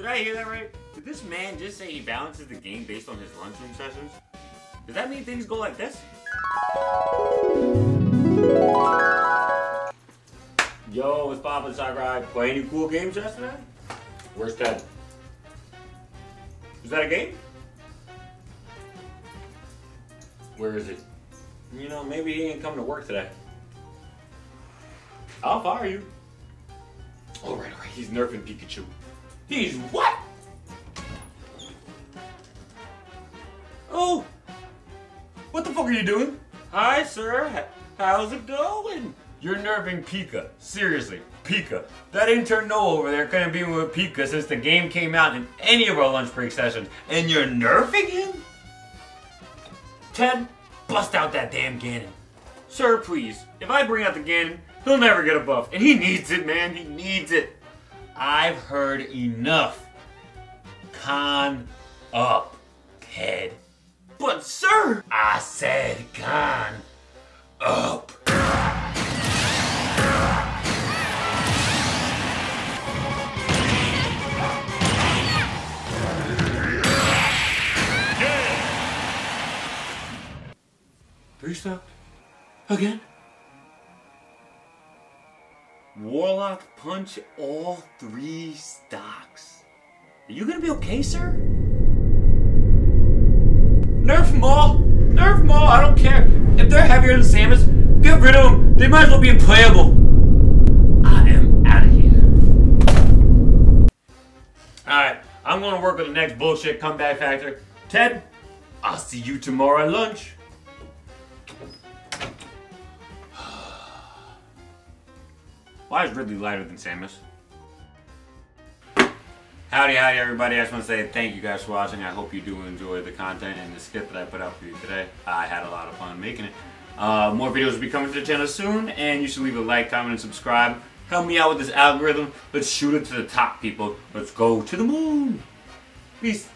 Did I hear that right? Did this man just say he balances the game based on his lunchroom sessions? Does that mean things go like this? Yo, it's Papa Sakurai. Play any cool games yesterday? Where's Ted? Is that a game? Where is it? You know, maybe he ain't coming to work today. I'll fire you. Oh, right, right. He's nerfing Pikachu. He's what? Oh! What the fuck are you doing? Hi, sir. How's it going? You're nerfing Pika. Seriously, Pika. That intern Noah over there couldn't be with Pika since the game came out in any of our lunch break sessions, and you're nerfing him? Ted, bust out that damn Ganon. Sir, please. If I bring out the Ganon, he'll never get a buff. And he needs it, man. He needs it. I've heard enough. Con up, Ted. But, sir! I said con up. Three stock? Again? Warlock punch all three stocks. Are you gonna be okay, sir? Nerf them all! Nerf them all! I don't care. If they're heavier than Samus, get rid of them. They might as well be playable. I am out of here. Alright, I'm gonna work on the next bullshit comeback factor. Ted, I'll see you tomorrow at lunch. Why is Ridley lighter than Samus? Howdy, howdy, everybody. I just want to say thank you guys for watching. I hope you do enjoy the content and the skit that I put out for you today. I had a lot of fun making it. Uh, more videos will be coming to the channel soon, and you should leave a like, comment, and subscribe. Help me out with this algorithm. Let's shoot it to the top, people. Let's go to the moon. Peace.